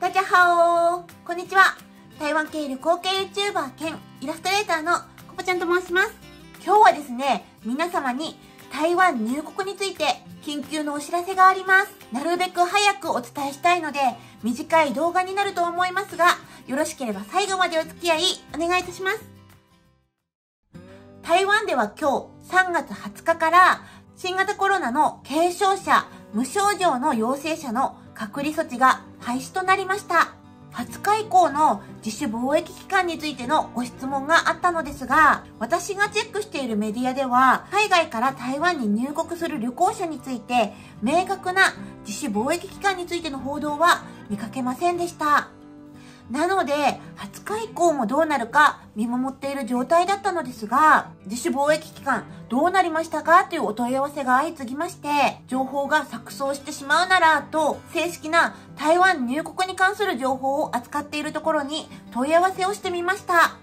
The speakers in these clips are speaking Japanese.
大家好こんにちは台湾系旅行系 YouTuber 兼イラストレーターのコポちゃんと申します。今日はですね、皆様に台湾入国について緊急のお知らせがあります。なるべく早くお伝えしたいので、短い動画になると思いますが、よろしければ最後までお付き合いお願いいたします。台湾では今日3月20日から新型コロナの軽症者、無症状の陽性者の隔離措置が廃止となりました。20日以降の自主貿易期間についてのご質問があったのですが、私がチェックしているメディアでは、海外から台湾に入国する旅行者について、明確な自主貿易期間についての報道は見かけませんでした。なので、20日以降もどうなるか見守っている状態だったのですが、自主貿易期間どうなりましたか？というお問い合わせが相次ぎまして、情報が錯綜してしまうならと、正式な台湾入国に関する情報を扱っているところに問い合わせをしてみました。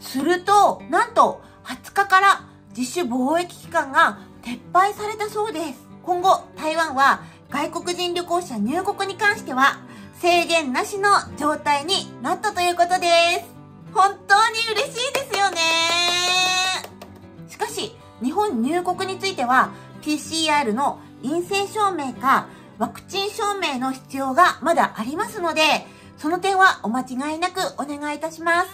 すると、なんと20日から自主貿易期間が撤廃されたそうです。今後、台湾は外国人旅行者入国に関しては制限なしの状態になったということです。本当に嬉しいですよね。しかし、日本入国については PCR の陰性証明かワクチン証明の必要がまだありますので、その点はお間違いなくお願いいたします。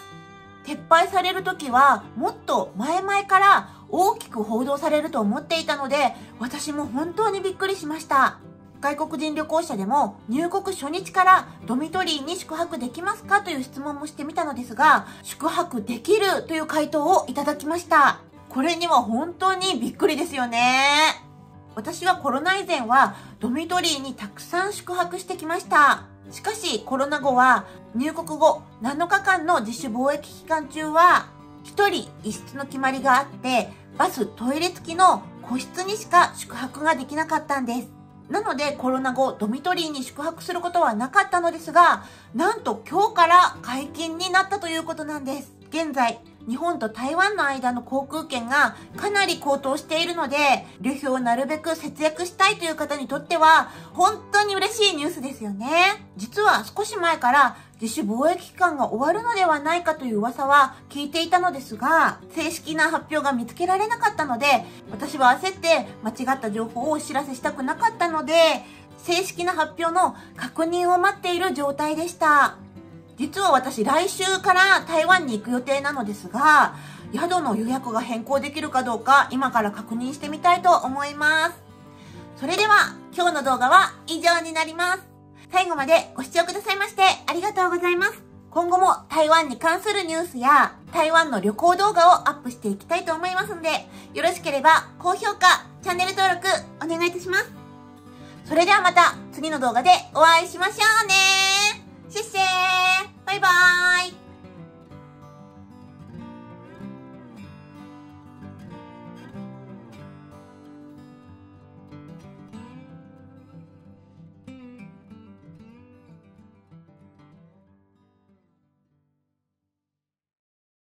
撤廃される時はもっと前々から大きく報道されると思っていたので、私も本当にびっくりしました。外国人旅行者でも入国初日からドミトリーに宿泊できますかという質問もしてみたのですが、宿泊できるという回答をいただきました。これには本当にびっくりですよね。私はコロナ以前はドミトリーにたくさん宿泊してきました。しかしコロナ後は入国後7日間の自主貿易期間中は1人1室の決まりがあってバストイレ付きの個室にしか宿泊ができなかったんです。なのでコロナ後ドミトリーに宿泊することはなかったのですが、なんと今日から解禁になったということなんです。現在、日本と台湾の間の航空券がかなり高騰しているので、旅費をなるべく節約したいという方にとっては、本当に嬉しいニュースですよね。実は少し前から自主貿易期間が終わるのではないかという噂は聞いていたのですが、正式な発表が見つけられなかったので、私は焦って間違った情報をお知らせしたくなかったので、正式な発表の確認を待っている状態でした。実は私来週から台湾に行く予定なのですが、宿の予約が変更できるかどうか今から確認してみたいと思います。それでは今日の動画は以上になります。最後までご視聴くださいましてありがとうございます。今後も台湾に関するニュースや台湾の旅行動画をアップしていきたいと思いますので、よろしければ高評価、チャンネル登録お願いいたします。それではまた次の動画でお会いしましょうね。